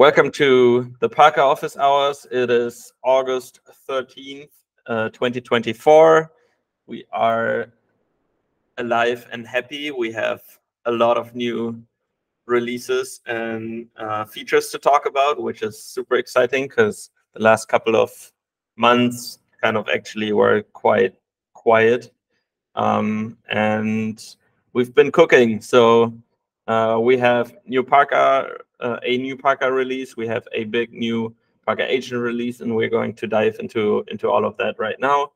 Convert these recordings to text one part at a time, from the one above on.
Welcome to the Parca office hours. It is August 13th, uh, 2024. We are alive and happy. We have a lot of new releases and uh, features to talk about, which is super exciting because the last couple of months kind of actually were quite quiet. Um, and we've been cooking. So we have new Parca, uh, a new Parca release. We have a big new Parca agent release, and we're going to dive into into all of that right now.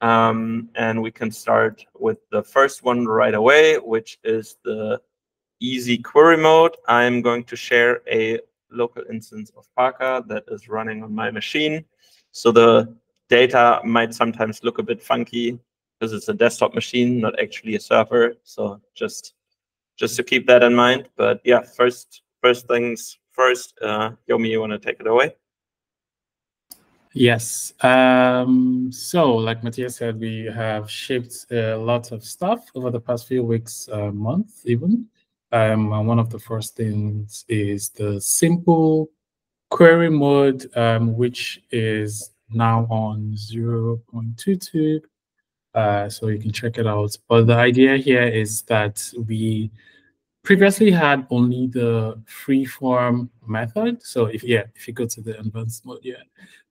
Um, and we can start with the first one right away, which is the easy query mode. I'm going to share a local instance of Parca that is running on my machine. So the data might sometimes look a bit funky because it's a desktop machine, not actually a server. So just just to keep that in mind. But yeah, first first things first. Uh, Yomi, you want to take it away? Yes. Um, so, like Matthias said, we have shipped a lot of stuff over the past few weeks, uh, month even. Um, and one of the first things is the simple query mode, um, which is now on 0.22 uh, so you can check it out. But the idea here is that we previously had only the freeform method. So if yeah, if you go to the advanced mode, yeah,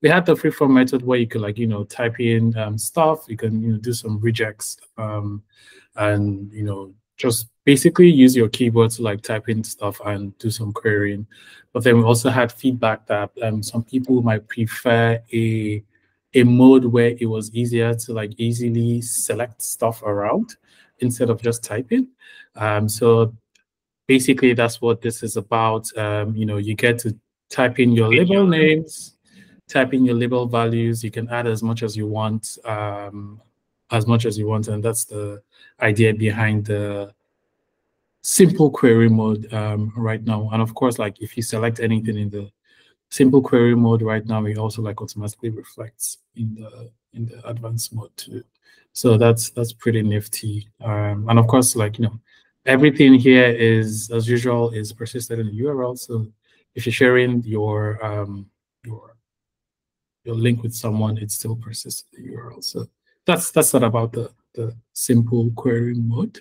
we had the freeform method where you could like you know type in um, stuff. You can you know do some regex um, and you know just basically use your keyboard to like type in stuff and do some querying. But then we also had feedback that um, some people might prefer a a mode where it was easier to like easily select stuff around instead of just typing. Um, so basically that's what this is about. Um, you know, you get to type in your label names, type in your label values. You can add as much as you want, um, as much as you want. And that's the idea behind the simple query mode um, right now. And of course, like if you select anything in the simple query mode right now, it also like automatically reflects in the in the advanced mode too. So that's that's pretty nifty. Um, and of course, like you know, everything here is as usual is persisted in the URL. So if you're sharing your um, your your link with someone, it still persists in the URL. So that's that's not about the the simple query mode.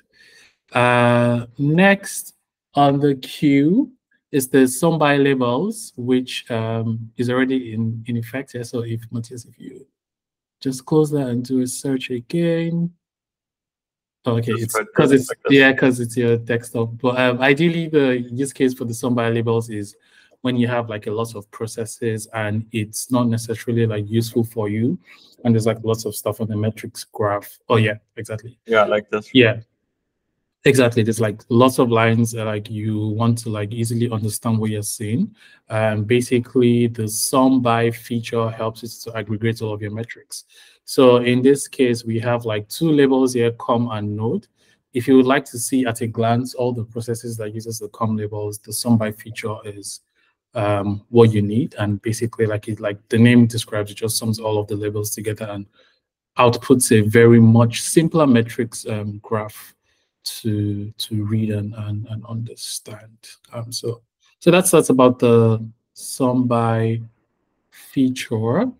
Uh, next on the queue is the sum by labels, which um, is already in, in effect here. So if Matthias, if you just close that and do a search again. Oh, okay, it's because it's yeah, because it's your desktop. But um, ideally, the use case for the sum by labels is when you have like a lot of processes and it's not necessarily like useful for you, and there's like lots of stuff on the metrics graph. Oh yeah, exactly. Yeah, like this. Yeah, Exactly. There's like lots of lines that like you want to like easily understand what you're seeing. And basically the sum by feature helps you to aggregate all of your metrics. So in this case, we have like two labels here, comm and node. If you would like to see at a glance all the processes that uses the comm labels, the sum by feature is um, what you need. And basically like it like the name describes, it just sums all of the labels together and outputs a very much simpler metrics um, graph to to read and and, and understand. Um, so so that's that's about the sum by feature.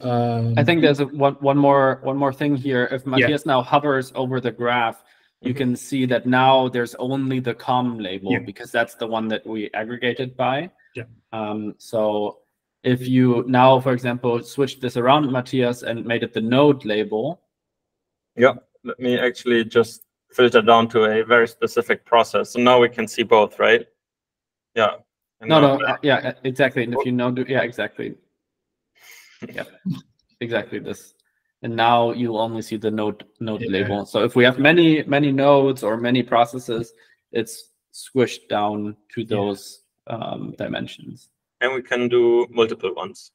Um, I think there's a, one one more one more thing here. If Matthias yeah. now hovers over the graph, you mm -hmm. can see that now there's only the comm label yeah. because that's the one that we aggregated by. Yeah. Um, so if you now, for example, switch this around, Matthias, and made it the node label. Yeah. Let me actually just filter down to a very specific process. So now we can see both, right? Yeah. And no, no, uh, yeah, exactly. And if you know, do, yeah, exactly. yeah, exactly this. And now you'll only see the node node yeah. label. So if we have many many nodes or many processes, it's squished down to those yeah. um, dimensions. And we can do multiple ones.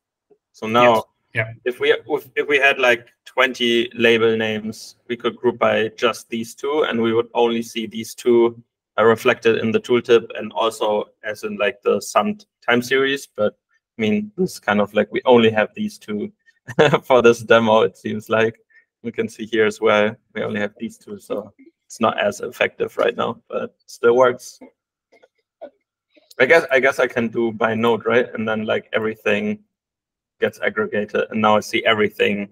So now yes. Yeah. If we if we had like 20 label names, we could group by just these two, and we would only see these two uh, reflected in the tooltip and also as in like the summed time series. But I mean, it's kind of like we only have these two for this demo. It seems like we can see here as well. We only have these two, so it's not as effective right now, but still works. I guess I guess I can do by node, right? And then like everything gets aggregated, and now I see everything,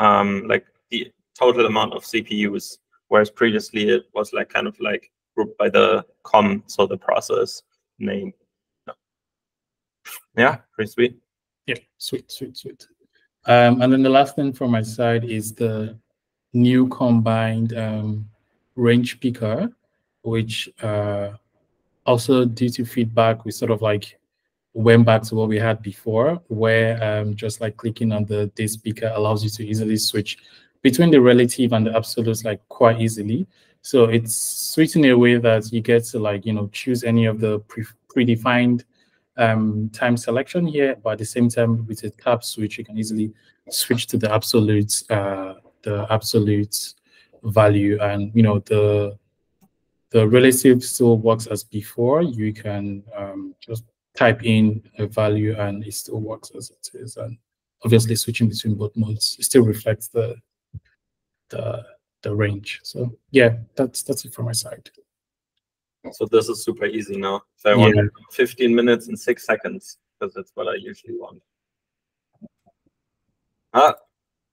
um, like the total amount of CPUs, whereas previously it was like kind of like grouped by the comm, so the process name. Yeah, pretty sweet. Yeah, sweet, sweet, sweet. Um, and then the last thing from my side is the new combined um, range picker, which uh, also due to feedback, we sort of like went back to what we had before, where um, just like clicking on the disk speaker allows you to easily switch between the relative and the absolutes like quite easily. So it's switching in a way that you get to like, you know, choose any of the pre predefined um, time selection here, but at the same time with a tab switch, you can easily switch to the absolute, uh, the absolute value and, you know, the the relative still works as before. You can um, just type in a value and it still works as it is. And obviously switching between both modes still reflects the the the range. So yeah, that's that's it from my side. So this is super easy now. So I want 15 minutes and six seconds because that's what I usually want. Ah,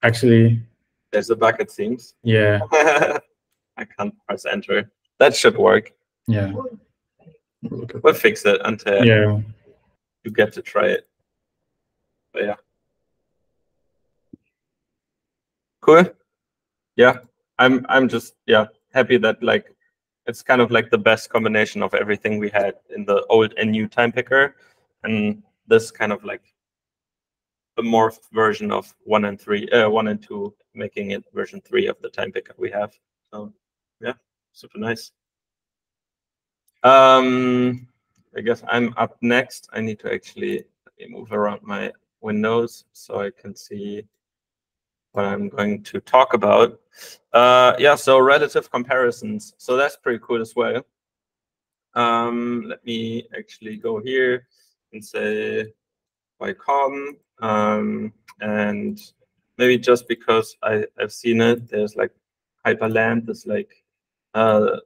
actually, there's a bug. It seems. Yeah. I can't press enter. That should work. Yeah. We'll fix it until yeah. You get to try it. But yeah. Cool. Yeah. I'm I'm just yeah happy that like it's kind of like the best combination of everything we had in the old and new time picker and this kind of like a morphed version of one and three uh, one and two making it version three of the time picker we have so yeah super nice. Um, I guess I'm up next. I need to actually move around my windows so I can see what I'm going to talk about. Uh, yeah, so relative comparisons. So that's pretty cool as well. Um, let me actually go here and say YCOM. Um, and maybe just because I, I've seen it, there's like Hyprland, this like uh,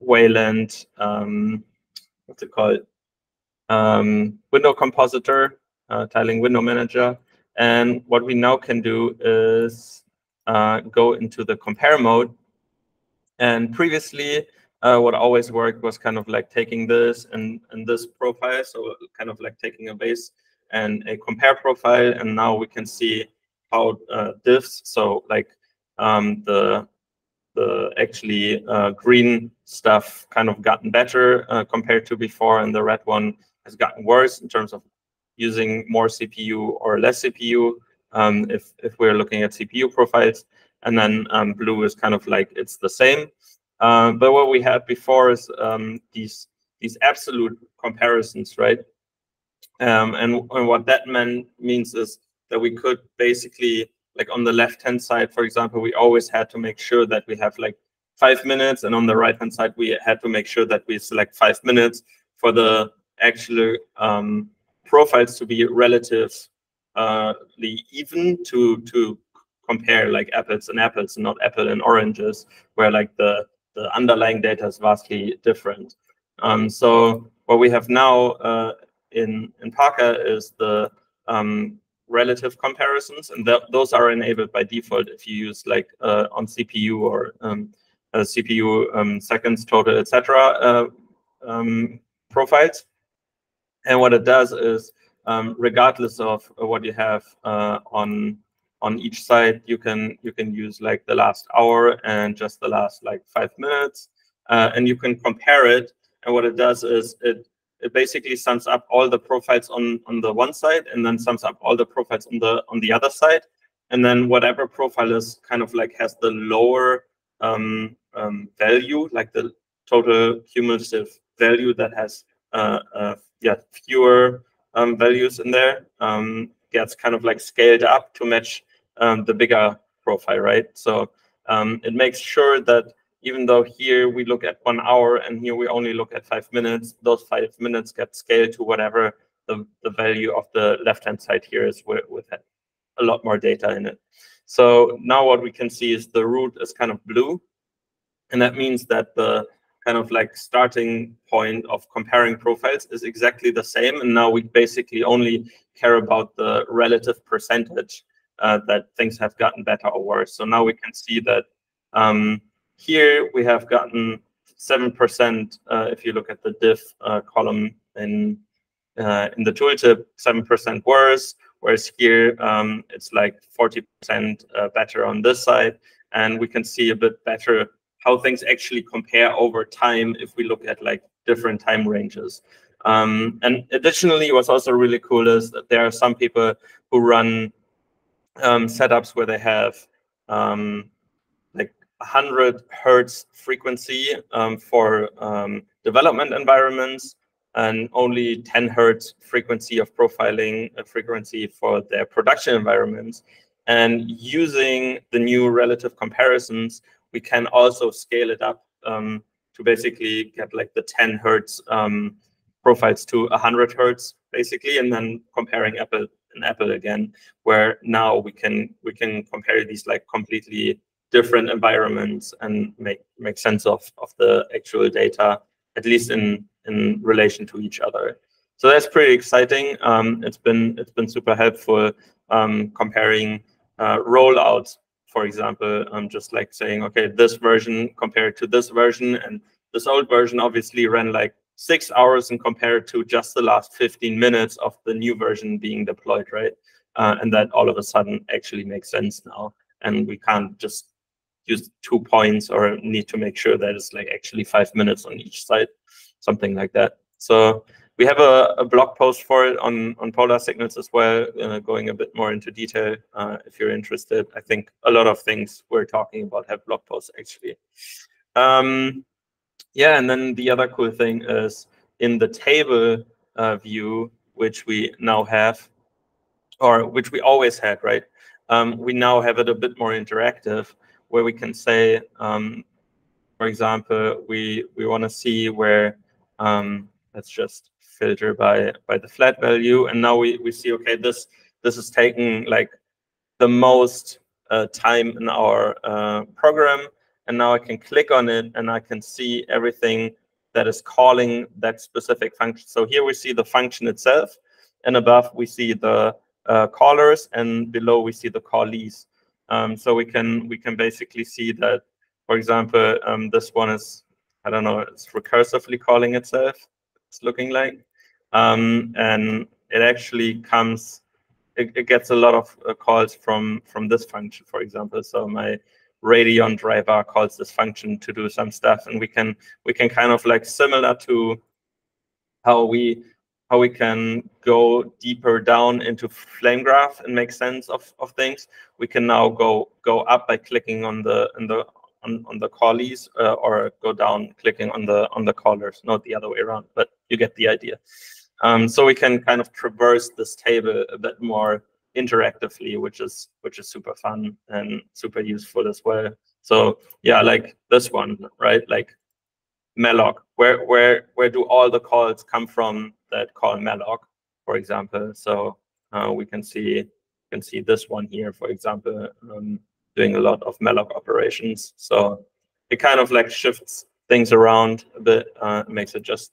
Wayland, um, what's it called? Um, window compositor, uh, tiling window manager. And what we now can do is uh, go into the compare mode. And previously, uh, what always worked was kind of like taking this and, and this profile, so kind of like taking a base and a compare profile. And now we can see how uh, diffs, so like um, the the actually uh, green stuff kind of gotten better uh, compared to before, and the red one has gotten worse in terms of using more CPU or less CPU. Um, if if we're looking at CPU profiles, and then um, blue is kind of like it's the same. Uh, but what we had before is um, these these absolute comparisons, right? Um, and, and what that meant means is that we could basically like on the left hand side, for example, we always had to make sure that we have like five minutes, and on the right hand side, we had to make sure that we select five minutes for the actual um, profiles to be relatively uh, even to to compare like apples and apples, and not apple and oranges, where like the the underlying data is vastly different. Um, so what we have now uh, in in Parca is the um, relative comparisons, and th those are enabled by default if you use like uh, on CPU or um, CPU um, seconds total, etc. Uh, um, profiles. And what it does is, um, regardless of what you have uh, on on each side, you can you can use like the last hour and just the last like five minutes, uh, and you can compare it. And what it does is it it basically sums up all the profiles on on the one side and then sums up all the profiles on the on the other side and then whatever profile is kind of like has the lower um, um, value like the total cumulative value that has uh, uh, yeah fewer um, values in there um, gets kind of like scaled up to match um, the bigger profile right so um, it makes sure that even though here we look at one hour and here we only look at five minutes, those five minutes get scaled to whatever the, the value of the left-hand side here is with, with a lot more data in it. So now what we can see is the root is kind of blue. And that means that the kind of like starting point of comparing profiles is exactly the same. And now we basically only care about the relative percentage uh, that things have gotten better or worse. So now we can see that um, here we have gotten 7% uh, if you look at the diff uh, column in uh, in the tooltip, 7% worse, whereas here um, it's like 40% uh, better on this side. And we can see a bit better how things actually compare over time if we look at like different time ranges. Um, and additionally, what's also really cool is that there are some people who run um, setups where they have um, like 100 hertz frequency um, for um, development environments and only 10 hertz frequency of profiling frequency for their production environments. And using the new relative comparisons, we can also scale it up um, to basically get like the 10 hertz um, profiles to 100 hertz basically, and then comparing apple and apple again, where now we can we can compare these like completely different environments and make make sense of of the actual data, at least in in relation to each other. So that's pretty exciting. Um, it's been it's been super helpful um, comparing uh, rollouts for example, um, just like saying, okay, this version compared to this version, and this old version obviously ran like six hours and compared to just the last 15 minutes of the new version being deployed, right? Uh, and that all of a sudden actually makes sense now. And we can't just use two points or need to make sure that it's like actually five minutes on each side, something like that. So we have a, a, blog post for it on, on Polar Signals as well, uh, going a bit more into detail uh, if you're interested. I think a lot of things we're talking about have blog posts actually. Um, yeah, and then the other cool thing is in the table uh, view, which we now have, or which we always had, right? Um, we now have it a bit more interactive, where we can say, um, for example, we we want to see where um, let's just filter by by the flat value, and now we we see okay this this is taking like the most uh, time in our uh, program, and now I can click on it and I can see everything that is calling that specific function. So here we see the function itself, and above we see the uh, callers, and below we see the callees. Um, so we can we can basically see that, for example, um, this one is I don't know, it's recursively calling itself. It's looking like, um, and it actually comes it, it gets a lot of uh, calls from from this function for example. So my Radeon driver calls this function to do some stuff and we can we can kind of like similar to how we how we can go deeper down into flame graph and make sense of, of things. We can now go go up by clicking on the on the on, on the callees uh, or go down clicking on the on the callers not the other way around but you get the idea um, so we can kind of traverse this table a bit more interactively, which is which is super fun and super useful as well. So yeah, like this one, right? Like malloc. Where where where do all the calls come from that call malloc, for example? So uh, we can see can see this one here, for example, um, doing a lot of malloc operations. So it kind of like shifts things around a bit, uh, makes it just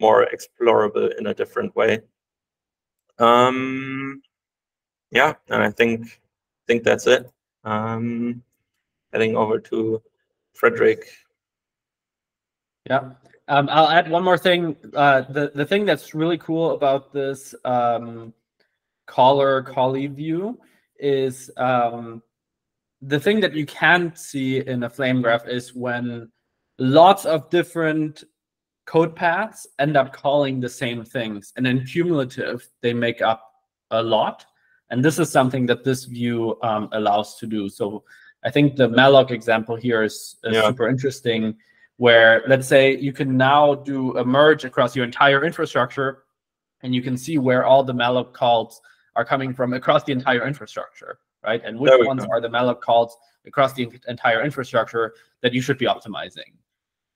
more explorable in a different way. Um, yeah, and I think think that's it. Um, heading over to Frederic. Yeah, um, I'll add one more thing. Uh, the the thing that's really cool about this um, caller callee view is um, the thing that you can't see in a flame graph is when lots of different code paths end up calling the same things. And then cumulative, they make up a lot. And this is something that this view um, allows to do. So I think the malloc example here is, is yeah. super interesting, where let's say you can now do a merge across your entire infrastructure, and you can see where all the malloc calls are coming from across the entire infrastructure, right? And which ones go. are the malloc calls across the entire infrastructure that you should be optimizing.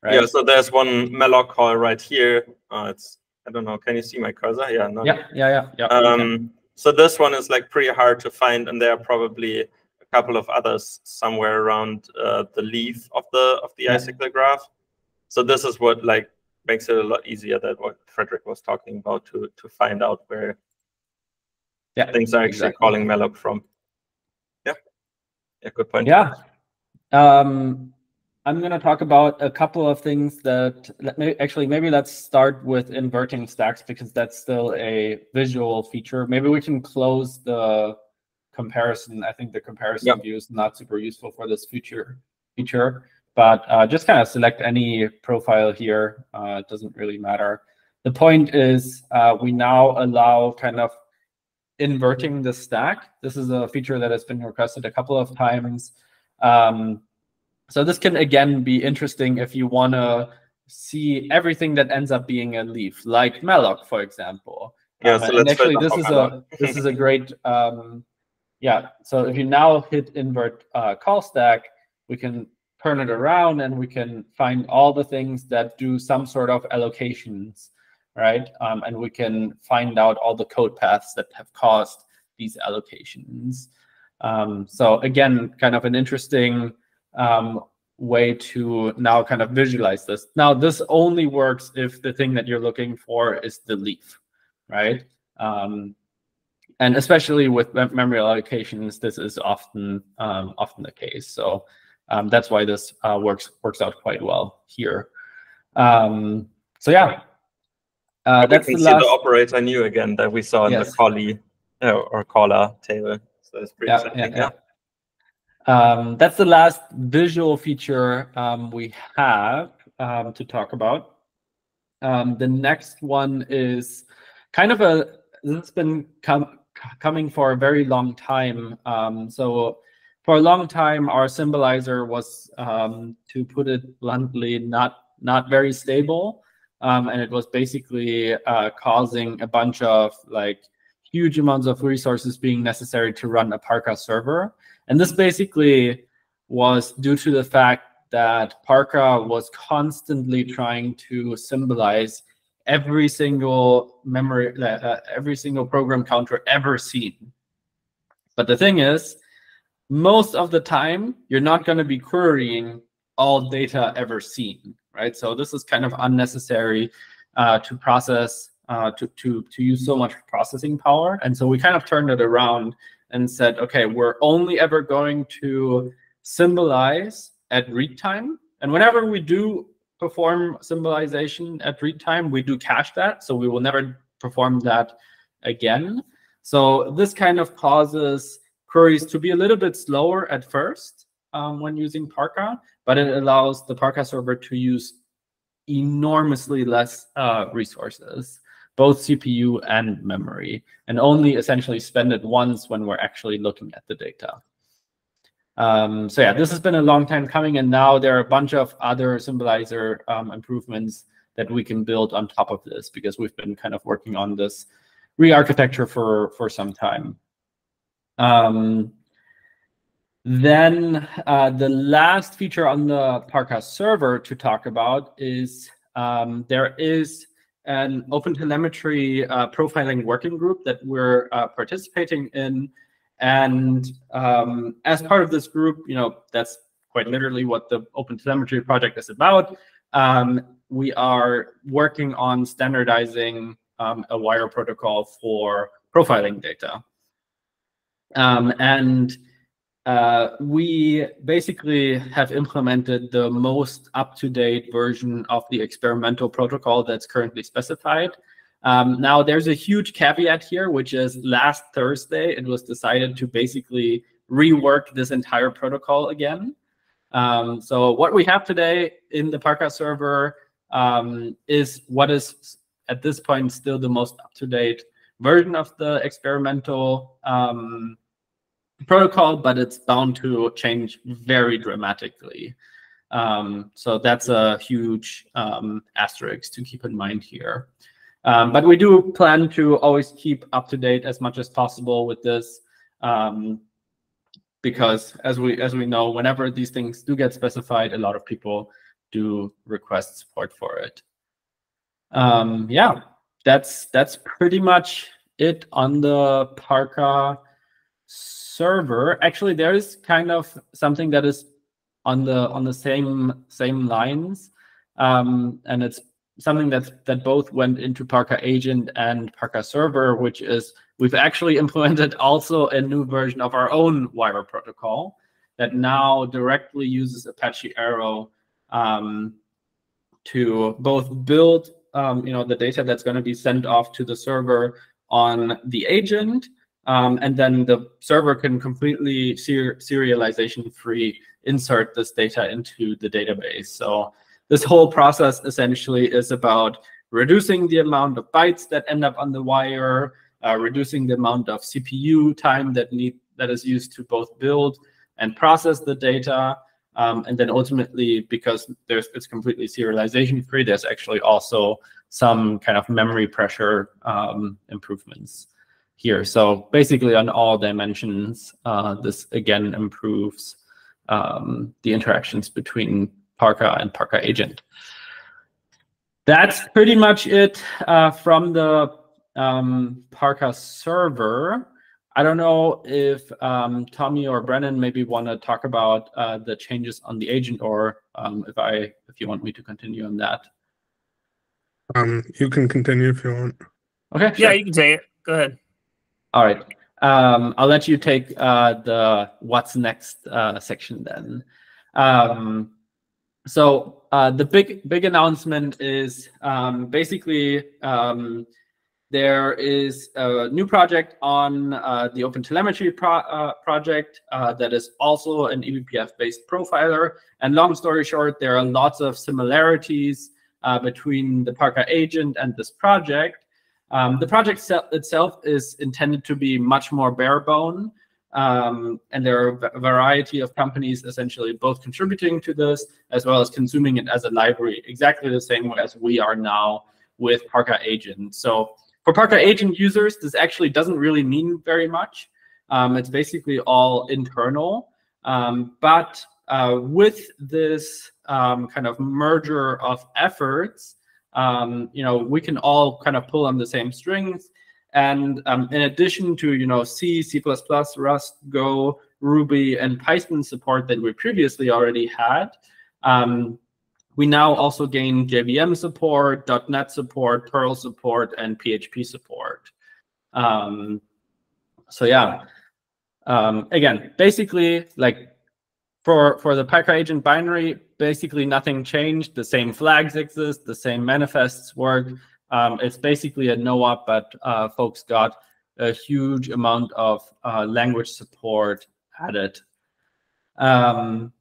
Right? Yeah, so there's one malloc call right here. Uh, it's I don't know. Can you see my cursor? Yeah, no. Yeah, yeah, yeah, yeah. Um, so this one is like pretty hard to find, and there are probably a couple of others somewhere around uh, the leaf of the of the yeah. icicle graph. so this is what like makes it a lot easier that what Frederic was talking about to to find out where yeah, things are actually exactly. calling malloc from. Yeah, yeah, good point. Yeah. Um, I'm going to talk about a couple of things that let me actually maybe let's start with inverting stacks because that's still a visual feature. Maybe we can close the comparison. I think the comparison Yep. view is not super useful for this feature feature, but uh, just kind of select any profile here. Uh, it doesn't really matter. The point is uh, we now allow kind of inverting the stack. This is a feature that has been requested a couple of times. Um, so this can again be interesting if you want to see everything that ends up being a leaf, like malloc, for example. Yeah, Um, so and let's actually, this is malloc. a this is a great um, yeah. So if you now hit invert uh, call stack, we can turn it around and we can find all the things that do some sort of allocations, right? Um, and we can find out all the code paths that have caused these allocations. Um, so again, kind of an interesting um, way to now kind of visualize this. Now, this only works if the thing that you're looking for is the leaf, right? Um, and especially with mem- memory allocations, this is often um, often the case. So um, that's why this uh, works works out quite well here. Um, so yeah, uh, that's can the see last. the operator new again that we saw in Yes. the callee uh, or caller table. So it's pretty yeah, exciting. yeah, yeah. Um, that's the last visual feature um, we have um, to talk about. Um, the next one is kind of a this has been com- coming for a very long time. Um, so for a long time, our symbolizer was, um, to put it bluntly, not not very stable, and it was basically uh, causing a bunch of like huge amounts of resources being necessary to run a Parca server. And this basically was due to the fact that Parca was constantly trying to symbolize every single memory, uh, uh, every single program counter ever seen. But the thing is, most of the time, you're not going to be querying all data ever seen, right? So this is kind of unnecessary uh, to process, uh, to, to, to use so much processing power. And so we kind of turned it around and said, okay, we're only ever going to symbolize at read time. And whenever we do perform symbolization at read time, we do cache that. So we will never perform that again. So this kind of causes queries to be a little bit slower at first um, when using Parca, but it allows the Parca server to use enormously less uh, resources, both CPU and memory, and only essentially spend it once when we're actually looking at the data. Um, so yeah, this has been a long time coming, and now there are a bunch of other symbolizer um, improvements that we can build on top of this because we've been kind of working on this re-architecture for for some time. Um, then uh, the last feature on the Parca server to talk about is um, there is an OpenTelemetry uh, profiling working group that we're uh, participating in. And um, as part of this group, you know, that's quite literally what the OpenTelemetry project is about. Um, we are working on standardizing um, a wire protocol for profiling data. Um, and uh, we basically have implemented the most up-to-date version of the experimental protocol that's currently specified. Um, now, there's a huge caveat here, which is last Thursday, it was decided to basically rework this entire protocol again. Um, so what we have today in the Parca server um, is what is at this point still the most up-to-date version of the experimental um, protocol, but it's bound to change very dramatically. Um, so that's a huge um, asterisk to keep in mind here. Um, but we do plan to always keep up to date as much as possible with this, um, because as we as we know, whenever these things do get specified, a lot of people do request support for it. Um, yeah, that's that's pretty much it on the Parca server. Actually, there is kind of something that is on the on the same same lines. um, and it's something that's that both went into Parca Agent and Parca Server, which is we've actually implemented also a new version of our own wire protocol that now directly uses Apache Arrow um, to both build um, you know the data that's going to be sent off to the server on the agent um, and then the server can completely ser serialization free insert this data into the database so this whole process essentially is about reducing the amount of bytes that end up on the wire, uh, reducing the amount of CPU time that need that is used to both build and process the data. Um, and then ultimately, because there's it's completely serialization free, there's actually also some kind of memory pressure um, improvements here. So basically, on all dimensions, uh, this again improves um, the interactions between Parca and Parca agent. That's pretty much it uh, from the um, Parca server. I don't know if um, Tommy or Brennan maybe want to talk about uh, the changes on the agent, or um, if I if you want me to continue on that. Um, you can continue if you want. Okay. Yeah, you can say it. Go ahead. All right. Um, I'll let you take uh, the what's next uh, section then. Um, so uh, the big big announcement is um, basically um, there is a new project on uh, the OpenTelemetry pro uh, project uh, that is also an eBPF-based profiler. And long story short, there are lots of similarities between the Parca agent and this project. Um, the project itself is intended to be much more bare bone. Um, and there are a variety of companies essentially both contributing to this as well as consuming it as a library, exactly the same way as we are now with Parca Agent. So for Parca Agent users, this actually doesn't really mean very much. Um, it's basically all internal. Um, but uh, with this um, kind of merger of efforts, um, you know, we can all kind of pull on the same strings and um, in addition to you know C, C++, Rust, Go, Ruby, and Python support that we previously already had, um, we now also gain JVM support, .NET support, Perl support, and PHP support. Um, so yeah, um, again, basically like for for the Parca agent binary, basically nothing changed. The same flags exist, the same manifests work. Um, it's basically a no-op, but uh, folks got a huge amount of uh, language support added. Um,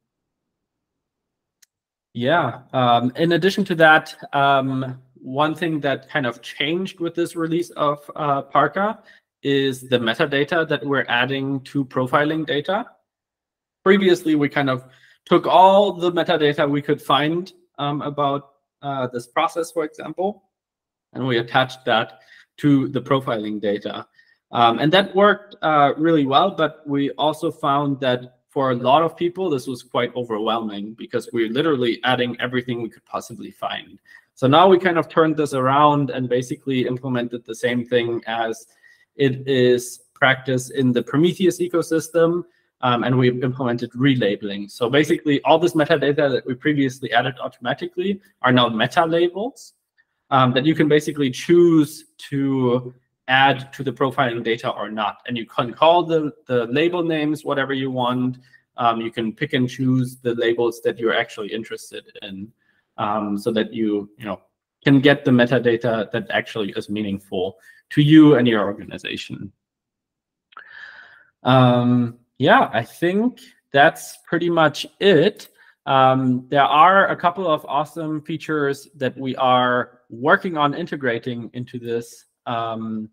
yeah. Um, in addition to that, um, one thing that kind of changed with this release of uh, Parca is the metadata that we're adding to profiling data. Previously, we kind of took all the metadata we could find um, about uh, this process, for example, and we attached that to the profiling data. Um, and that worked uh, really well, but we also found that for a lot of people, this was quite overwhelming because we're literally adding everything we could possibly find. So now we kind of turned this around and basically implemented the same thing as it is practice in the Prometheus ecosystem, um, and we've implemented relabeling. So basically, all this metadata that we previously added automatically are now meta labels um, that you can basically choose to add to the profiling data or not. And you can call the, the label names whatever you want. Um, you can pick and choose the labels that you're actually interested in um, so that you, you know, can get the metadata that actually is meaningful to you and your organization. Um, yeah, I think that's pretty much it. Um, there are a couple of awesome features that we are working on integrating into this um,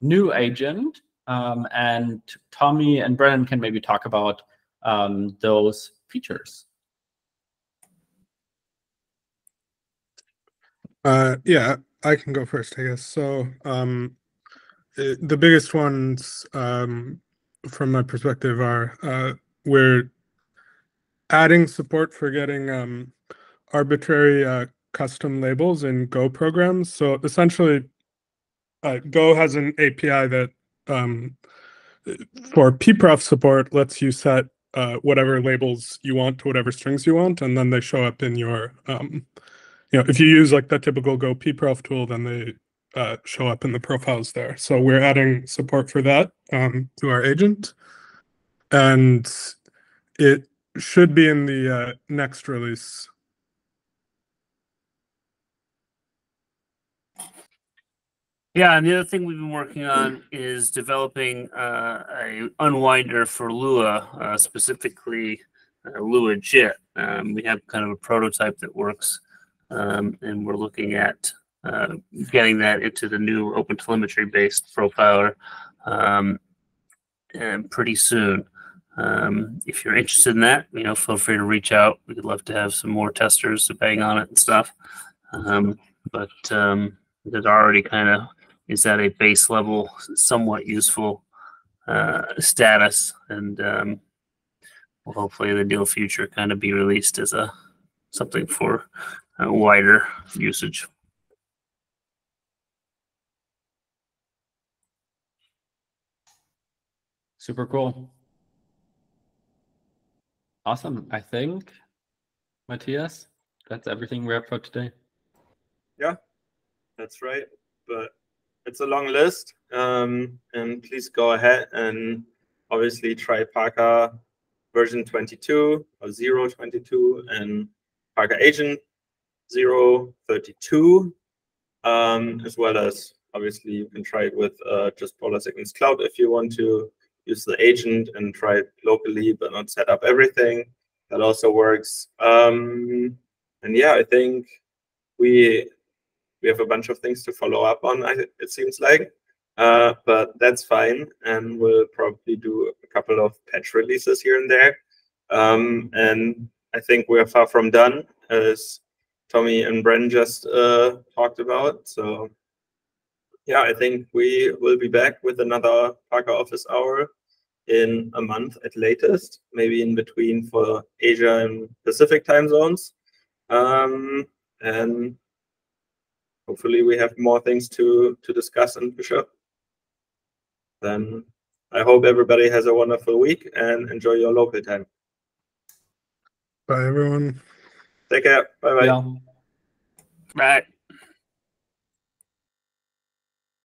new agent. Um, and Tommy and Brennan can maybe talk about um, those features. Uh, yeah, I can go first, I guess. So um, the biggest ones um, from my perspective are uh, we're adding support for getting um, arbitrary uh, custom labels in Go programs. So essentially, uh, Go has an API that um, for pprof support lets you set uh, whatever labels you want to whatever strings you want, and then they show up in your um, you know, if you use like the typical Go pprof tool, then they uh, show up in the profiles there. So we're adding support for that um, to our agent, and it should be in the uh, next release. Yeah, and the other thing we've been working on is developing uh, a unwinder for Lua, uh, specifically uh, LuaJIT. Um, we have kind of a prototype that works, um, and we're looking at uh, getting that into the new OpenTelemetry based profiler um, and pretty soon. Um, if you're interested in that, you know, feel free to reach out. We'd love to have some more testers to bang on it and stuff. Um, but um, it already kind of is at a base level, somewhat useful uh, status, and um, will hopefully in the near future kind of be released as a something for uh, wider usage. Super cool. Awesome. I think, Matthias, that's everything we have for today. Yeah, that's right. But it's a long list. Um, and please go ahead and obviously try Parca version 22 or 022 and Parca Agent 032, um, as well as obviously you can try it with uh, just Polar Signals Cloud if you want to use the agent and try it locally but not set up everything. That also works. Um, and yeah, I think we we have a bunch of things to follow up on. I, It seems like, uh, but that's fine, and we'll probably do a couple of patch releases here and there. Um, and I think we're far from done, as Tommy and Bren just uh, talked about. So yeah, I think we will be back with another Parca Office Hour in a month at latest, maybe in between for Asia and Pacific time zones. Um, and hopefully we have more things to to discuss and push up. Then I hope everybody has a wonderful week and enjoy your local time. Bye, everyone. Take care. Bye bye. Yeah. Right.